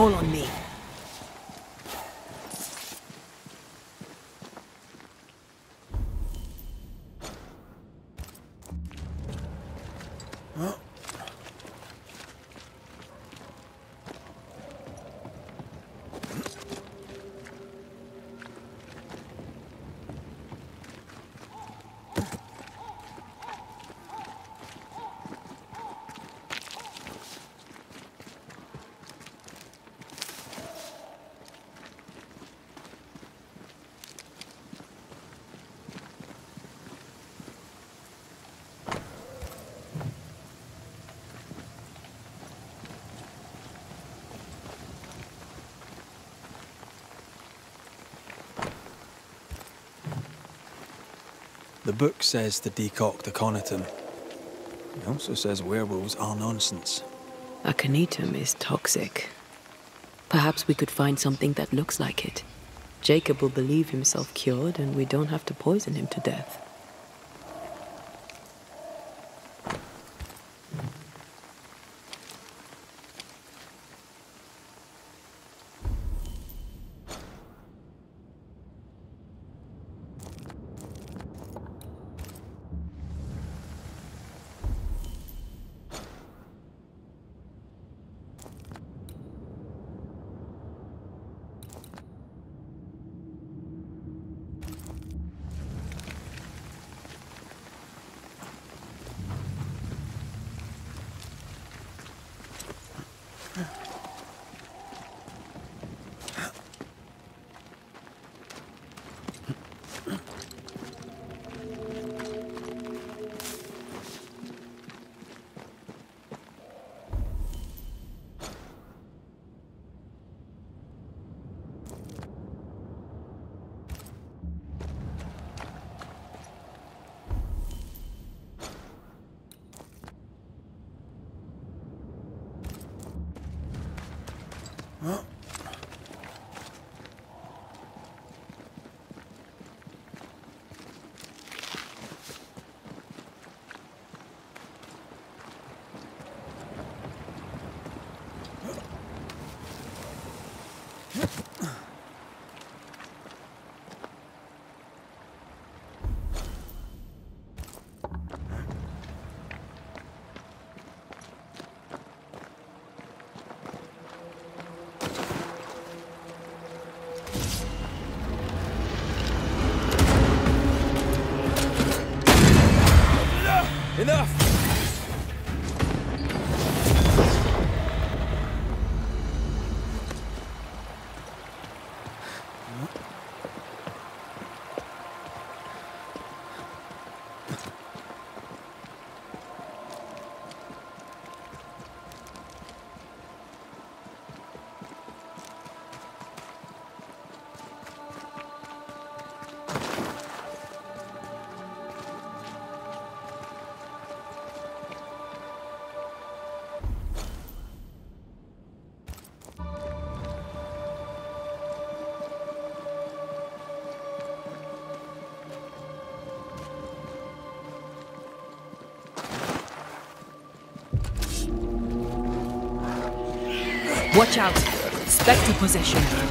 Call on The book says to decoct aconitum. It also says werewolves are nonsense. Aconitum is toxic. Perhaps we could find something that looks like it. Jacob will believe himself cured, and we don't have to poison him to death. Watch out! Spectre possession.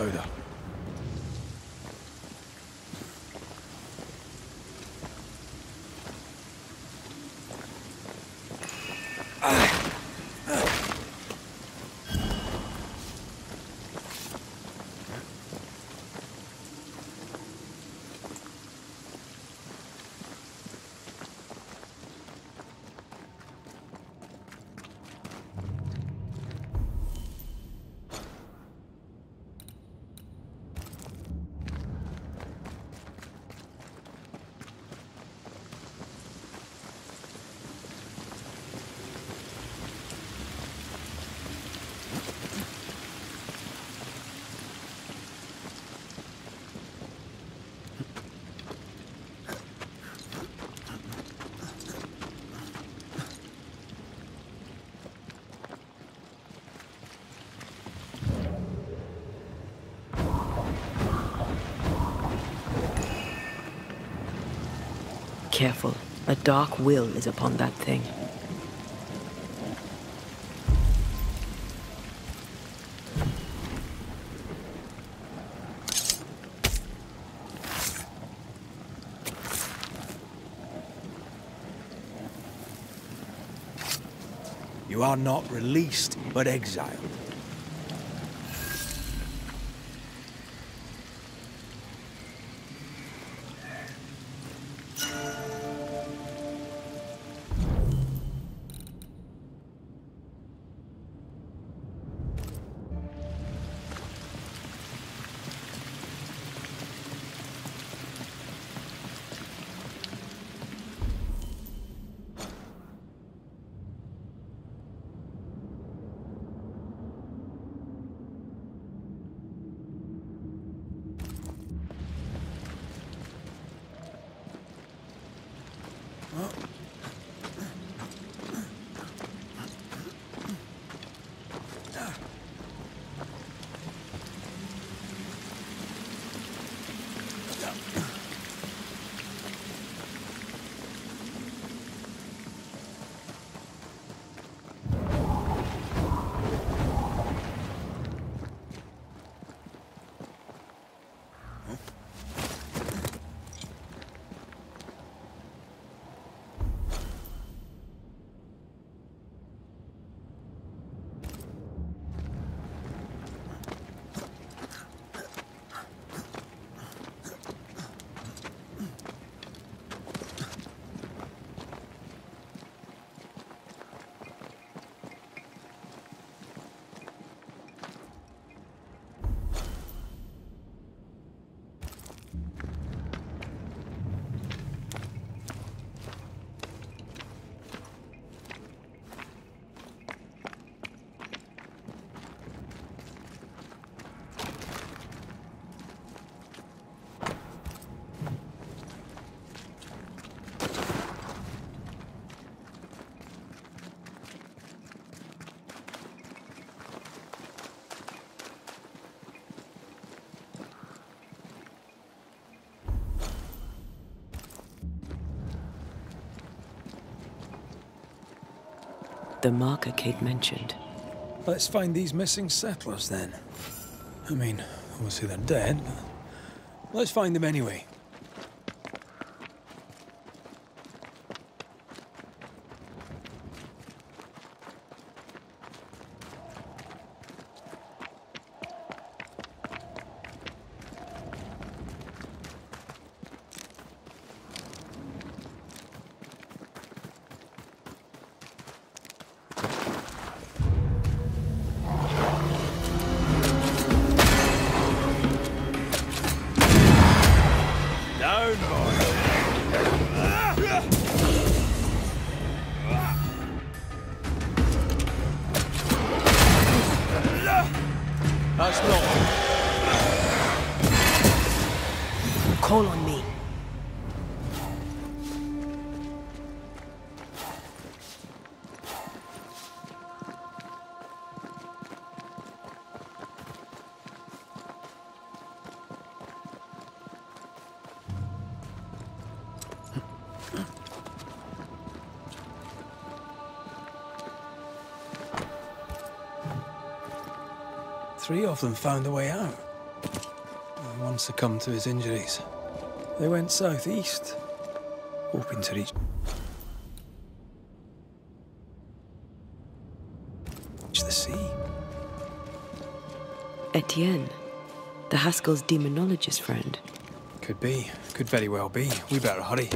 Öyle. Careful. A dark will is upon that thing. You are not released, but exiled. The marker Kate mentioned. Let's find these missing settlers then. I mean, obviously they're dead, but let's find them anyway. Three of them found a way out. One succumbed to his injuries. They went southeast, hoping to reach the sea. Etienne, the Haskell's demonologist friend. Could be. Could very well be. We better hurry.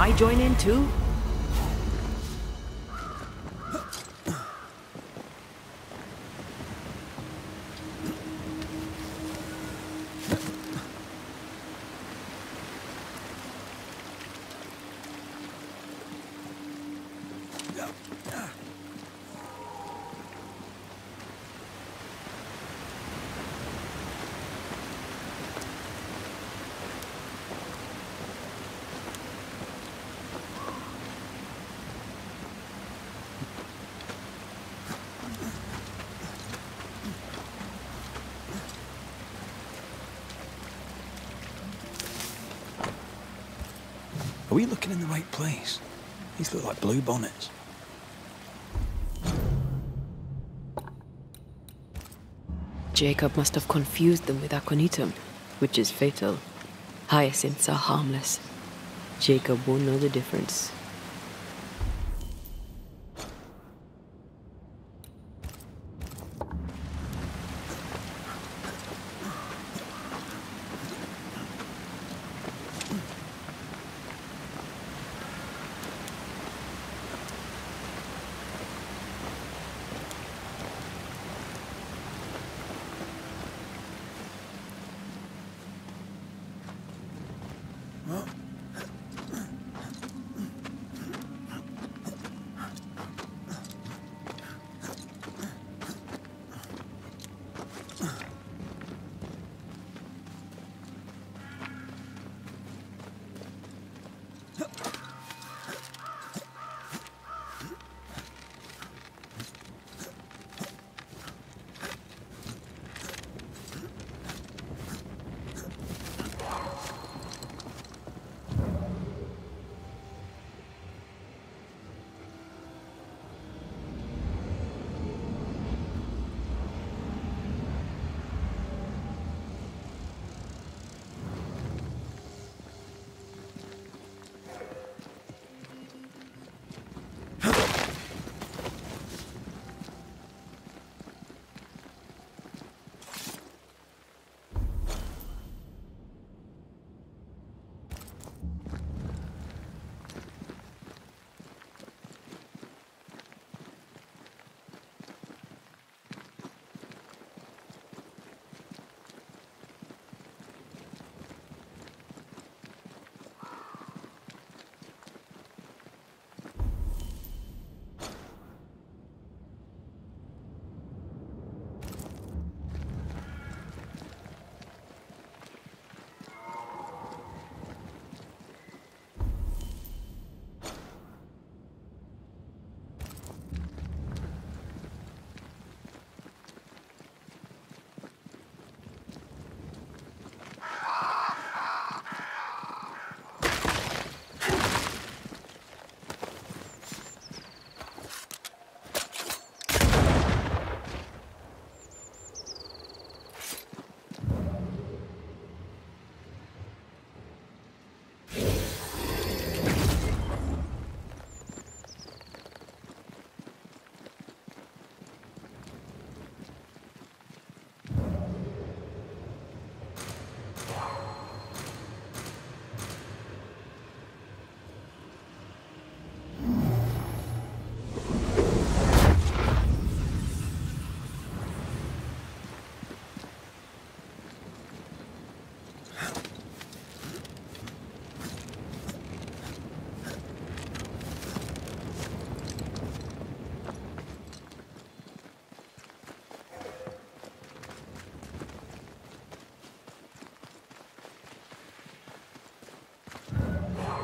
I join in too? Are we looking in the right place? These look like blue bonnets. Jacob must have confused them with aconitum, which is fatal. Hyacinths are harmless. Jacob won't know the difference.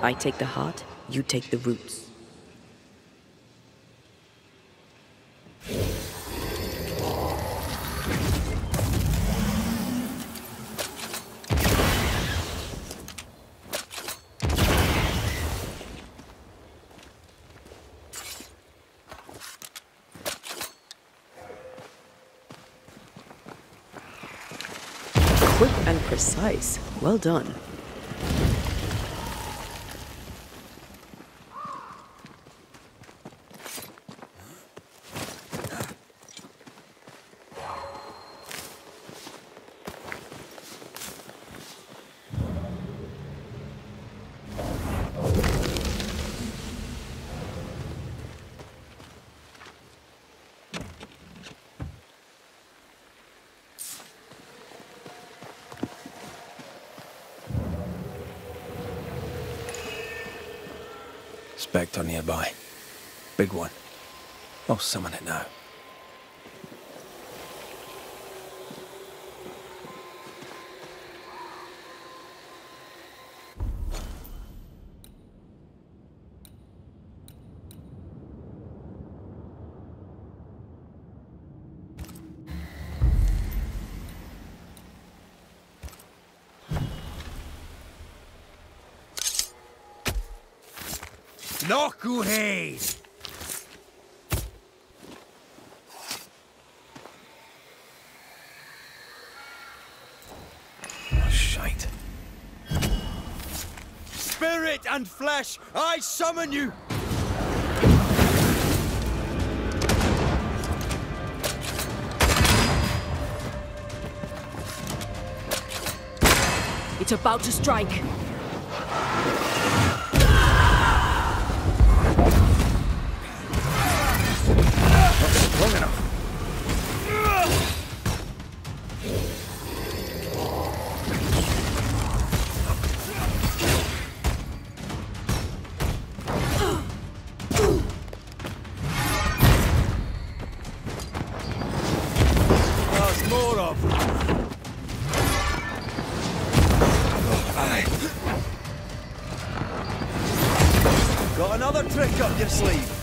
I take the heart, you take the roots. Quick and precise. Well done. Spectre nearby. Big one. I'll summon it now. Nokuhei! Oh, shite. Spirit and flesh, I summon you! It's about to strike. Long enough. Got another trick up your sleeve.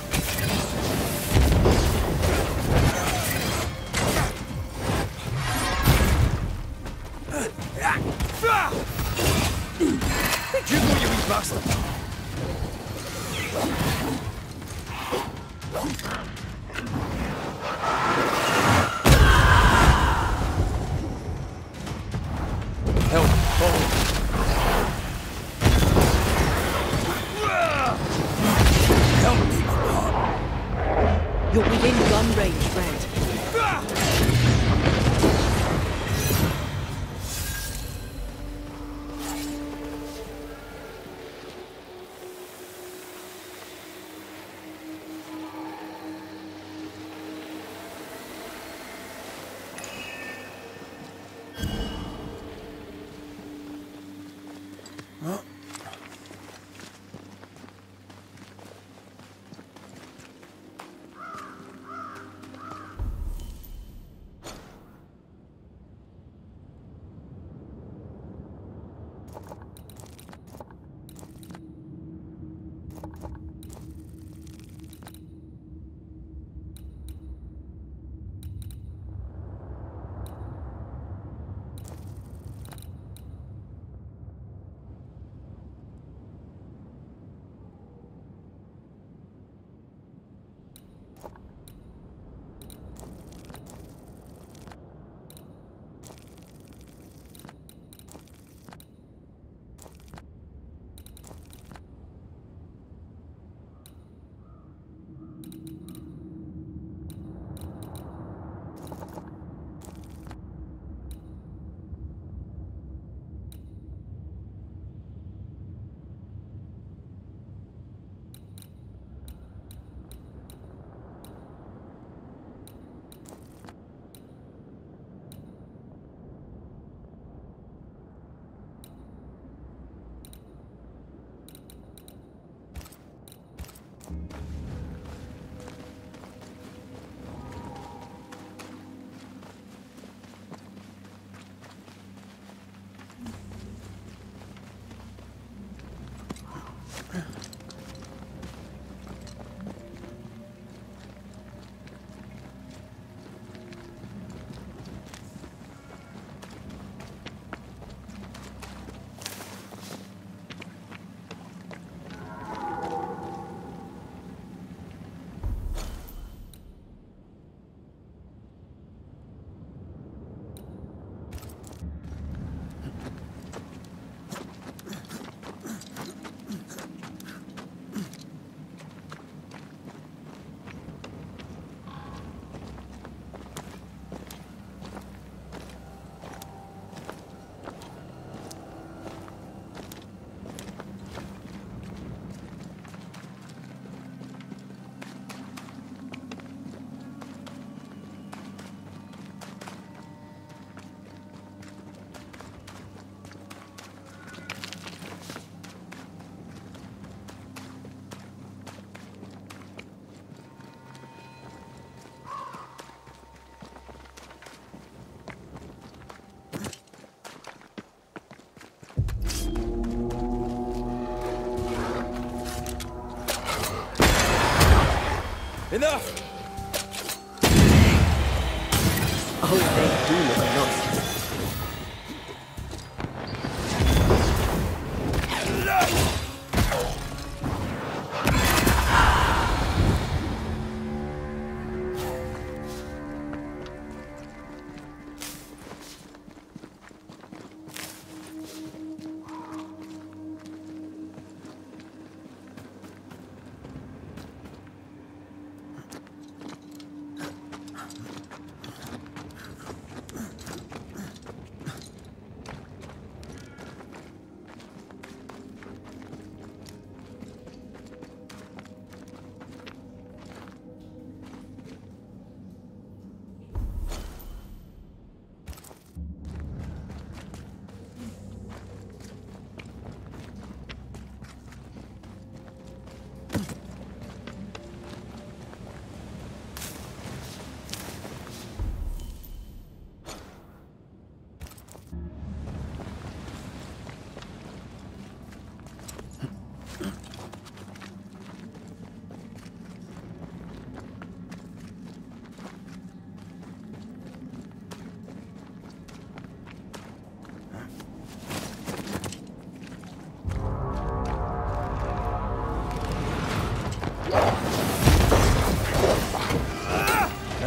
Enough!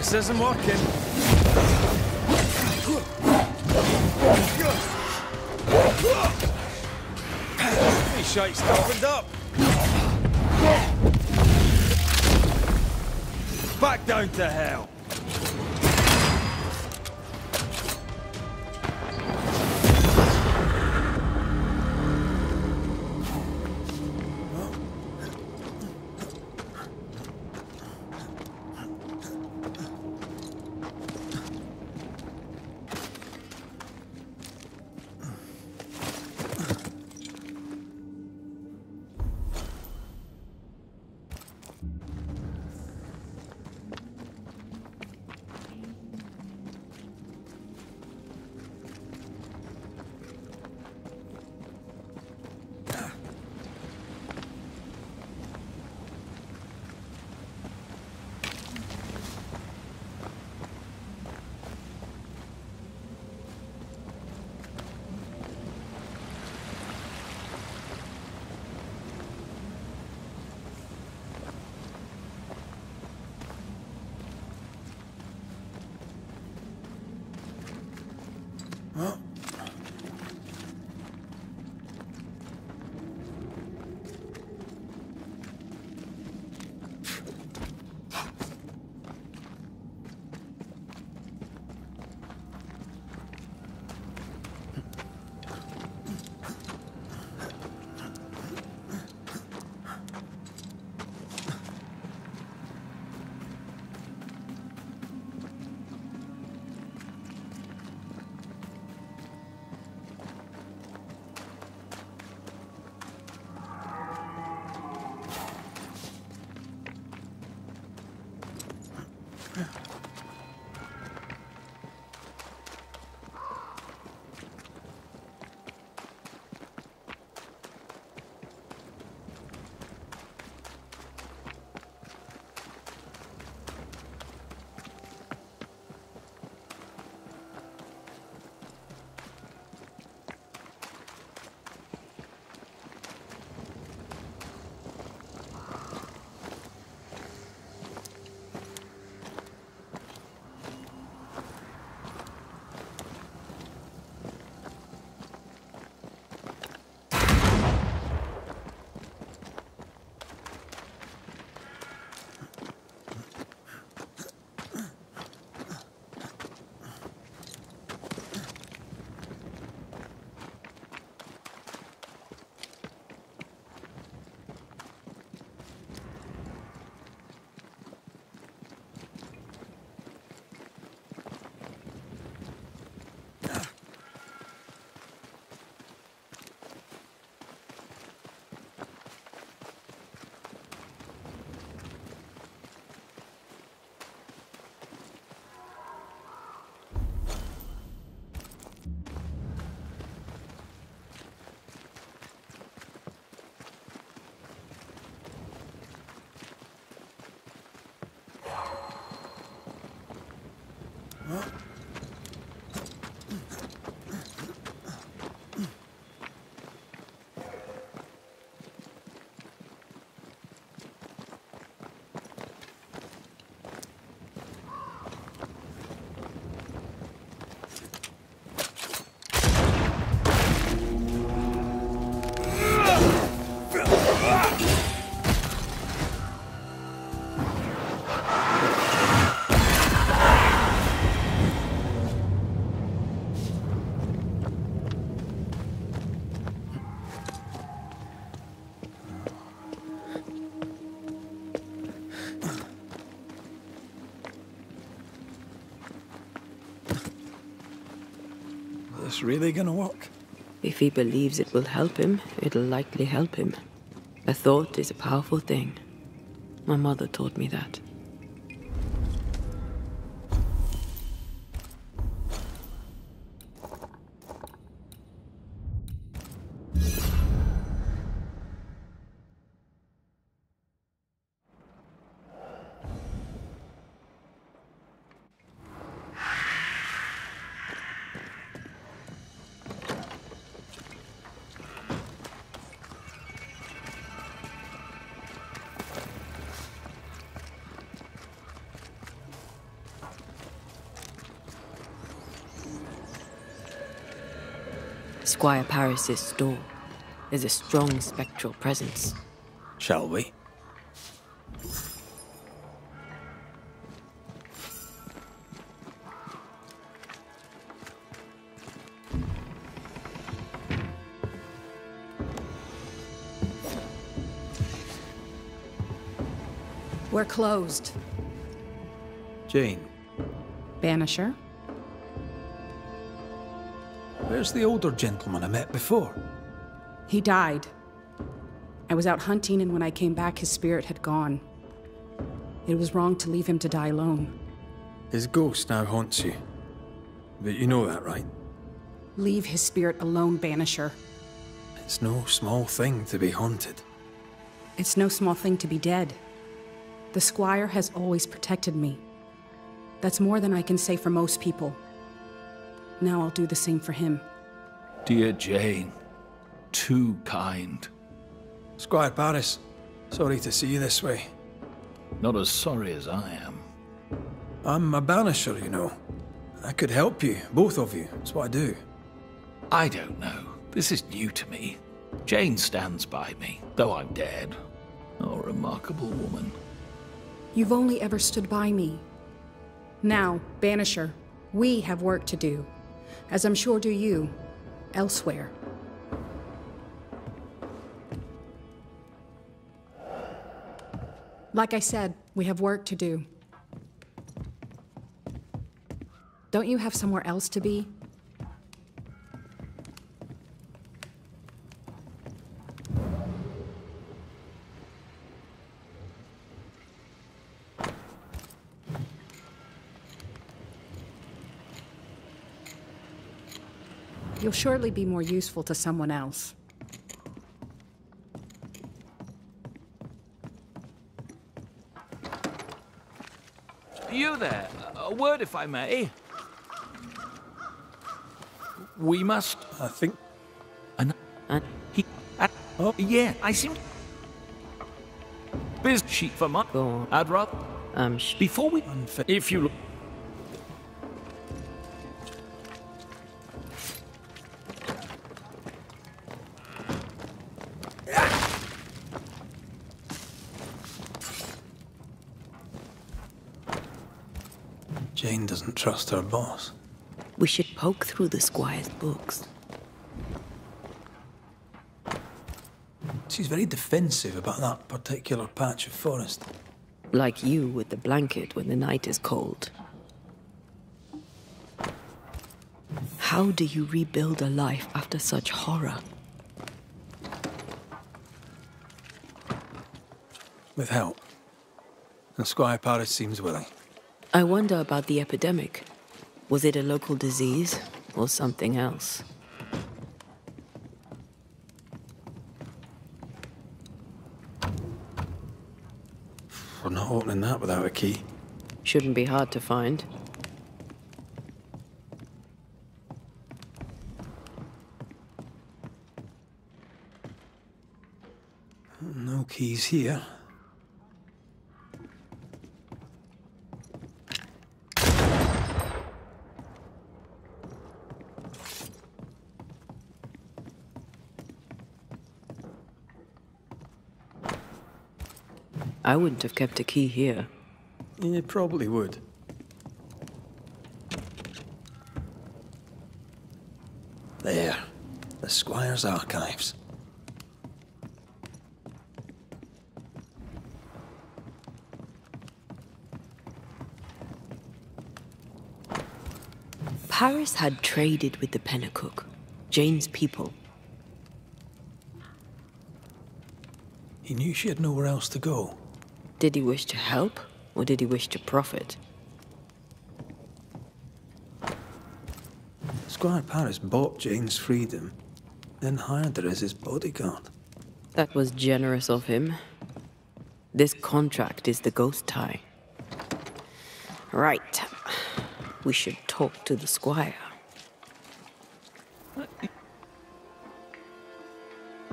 This isn't working. Opened up. Back down to hell. This really gonna work? If he believes it will help him, it'll likely help him. A thought is a powerful thing. My mother taught me that. Squire Paris's store is a strong spectral presence. Shall we? We're closed. Jane, Banisher? Where's the older gentleman I met before? He died. I was out hunting, and when I came back, his spirit had gone. It was wrong to leave him to die alone. His ghost now haunts you. But you know that, right? Leave his spirit alone, Banisher. It's no small thing to be haunted. It's no small thing to be dead. The Squire has always protected me. That's more than I can say for most people. Now I'll do the same for him. Dear Jane, too kind. Squire Paris, sorry to see you this way. Not as sorry as I am. I'm a banisher, you know. I could help you, both of you. That's what I do. I don't know. This is new to me. Jane stands by me, though I'm dead. Oh, remarkable woman. You've only ever stood by me. Now, Banisher, we have work to do, as I'm sure do you, elsewhere. Like I said, we have work to do. Don't you have somewhere else to be? You'll surely be more useful to someone else. You there? A word, if I may. We must. I think An- And he. Uh, Oh. Yeah, I seem. Biz sheet for my. Go on. I'd rather. I'm sh- Before we. Unfit. If you. look- trust her boss. we should poke through the squire's books. She's very defensive about that particular patch of forest. Like you with the blanket when the night is cold. How do you rebuild a life after such horror? With help. And Squire Paris seems willing. I wonder about the epidemic. Was it a local disease or something else? We're not opening that without a key. Shouldn't be hard to find. No keys here. I wouldn't have kept a key here. It probably would. There. The Squire's archives. Paris had traded with the Pennacook, Jane's people. He knew she had nowhere else to go. Did he wish to help, or did he wish to profit? Squire Paris bought Jane's freedom, then hired her as his bodyguard. That was generous of him. This contract is the ghost tie. Right. We should talk to the squire.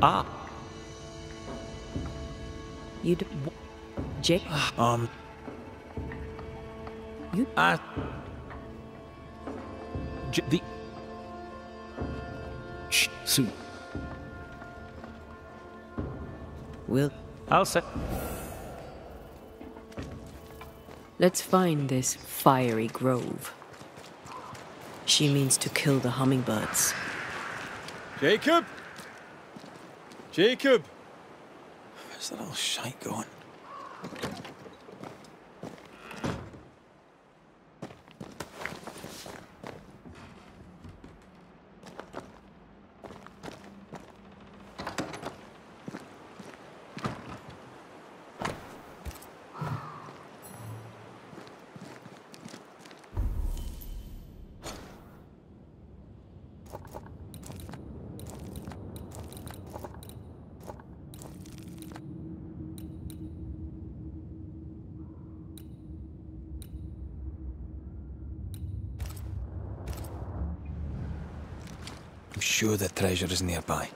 Ah, You'd. Jake? Um, uh. J- the. Shh, soon. Will. I'll say. Let's find this fiery grove. She means to kill the hummingbirds. Jacob? Jacob? where's that little shite going? Sure the treasure is nearby.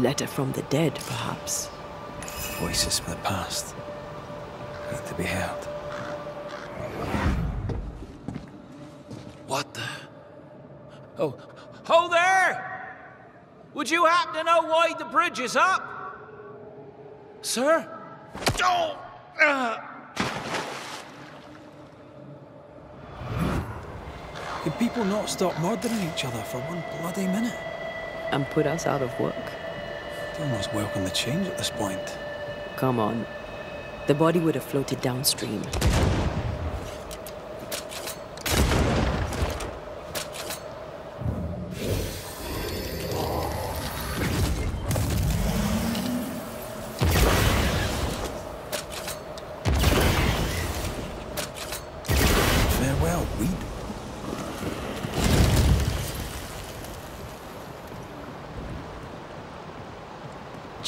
Letter from the dead, perhaps. Voices from the past. Need to be heard. What the? Oh, ho there! Would you happen to know why the bridge is up? Sir? Oh! Uh, Could people not stop murdering each other for one bloody minute? And put us out of work. Almost welcome the change at this point. Come on. The body would have floated downstream.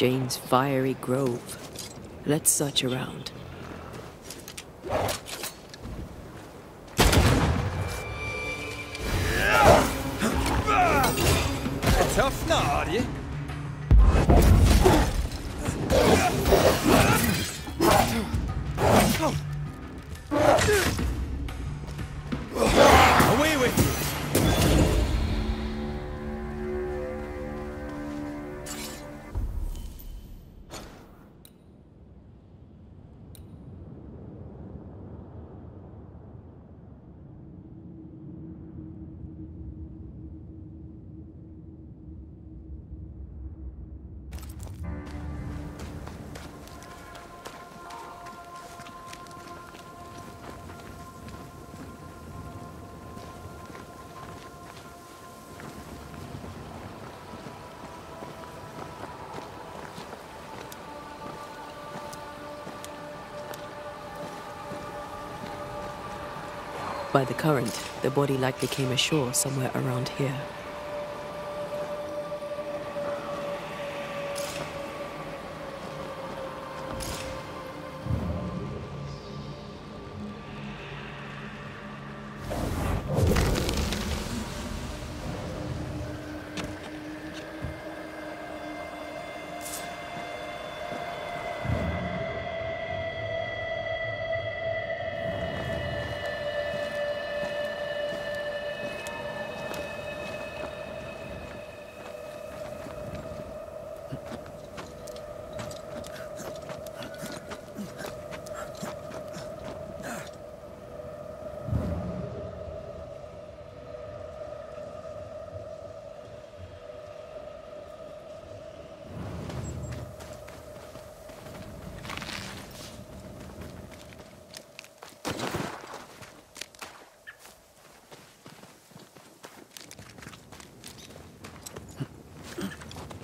Jane's fiery grove. Let's search around. By the current, the body likely came ashore somewhere around here.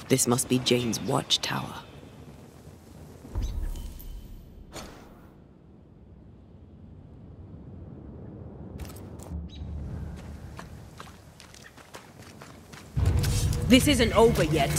This must be Jane's watchtower. This isn't over yet.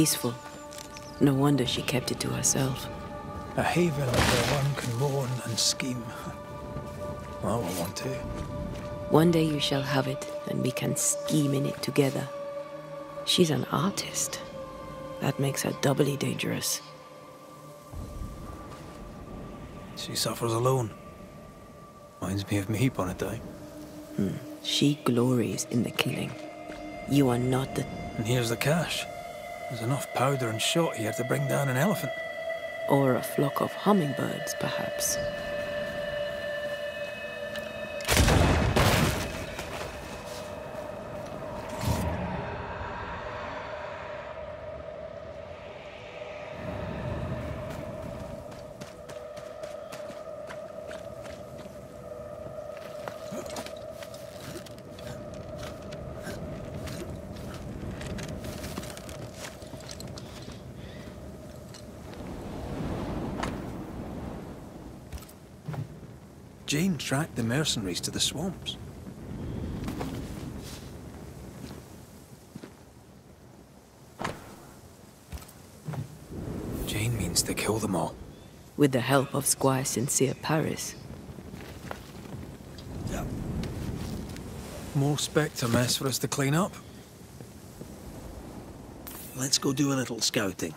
Peaceful. No wonder she kept it to herself. A haven where one can mourn and scheme. I will want to. One day you shall have it, and we can scheme in it together. She's an artist. That makes her doubly dangerous. She suffers alone. Reminds me of me upon a time. Hmm. She glories in the killing. You are not the. And here's the cash. There's enough powder and shot here to bring down an elephant. or a flock of hummingbirds, perhaps. Jane tracked the mercenaries to the swamps. Jane means to kill them all. With the help of Squire Sincere Paris. More Spectre mess for us to clean up. Let's go do a little scouting.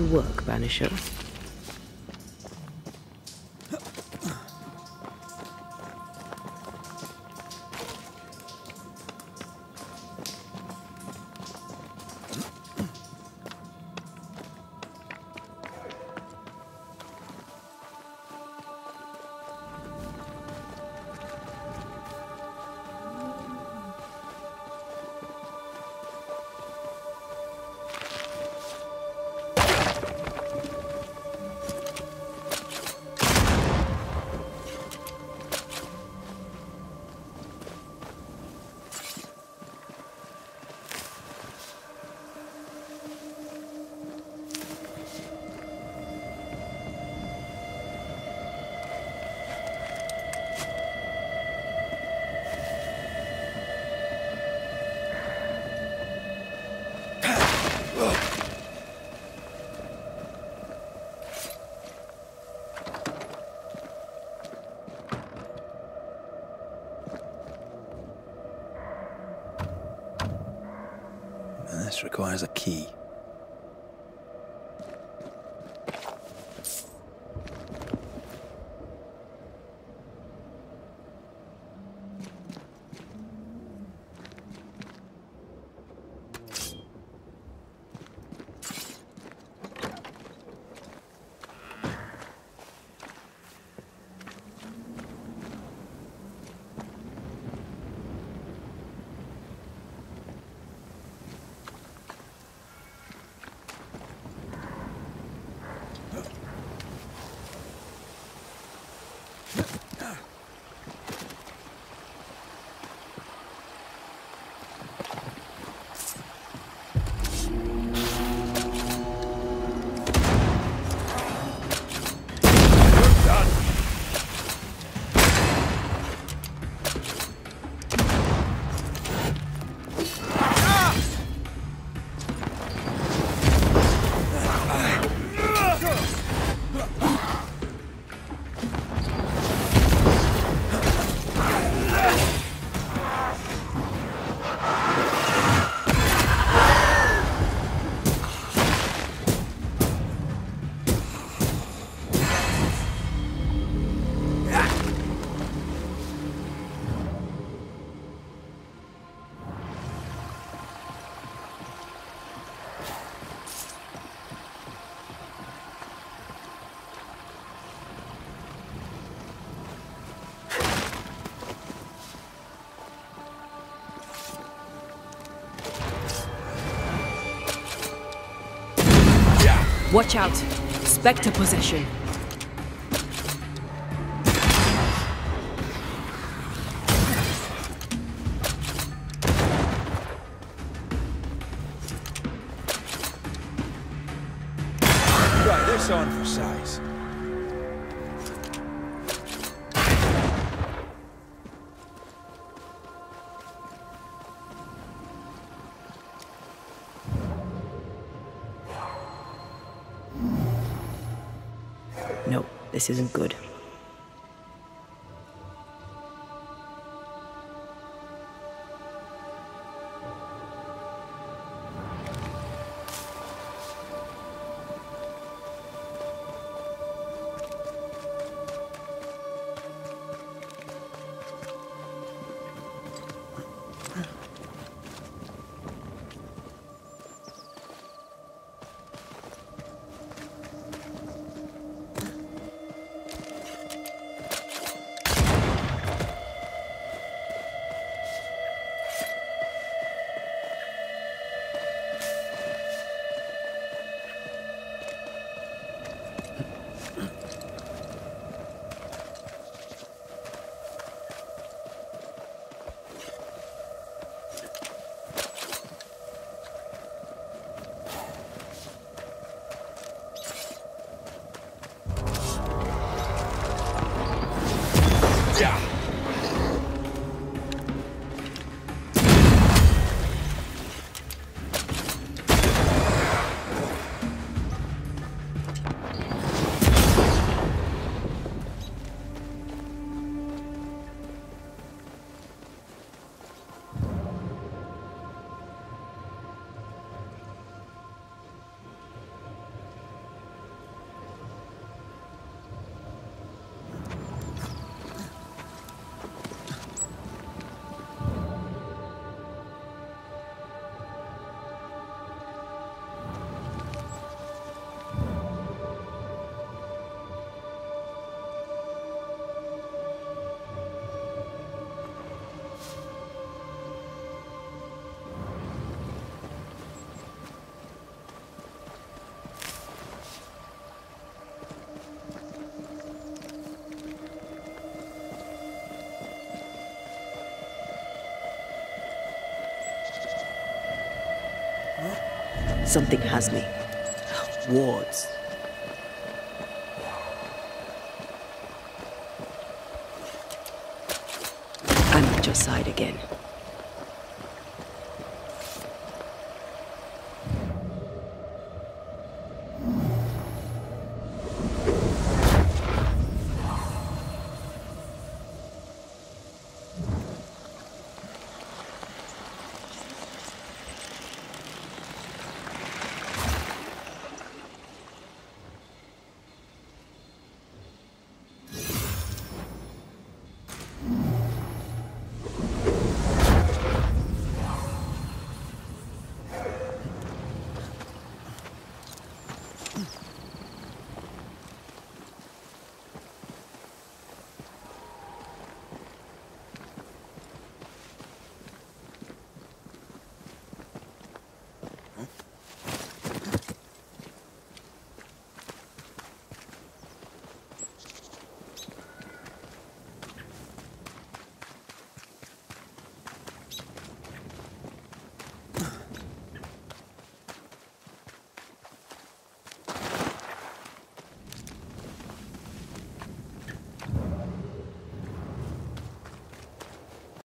To work, Banisher. Requires a key. Watch out! Spectre possession. This isn't good. Something has me. Wards. I'm at your side again.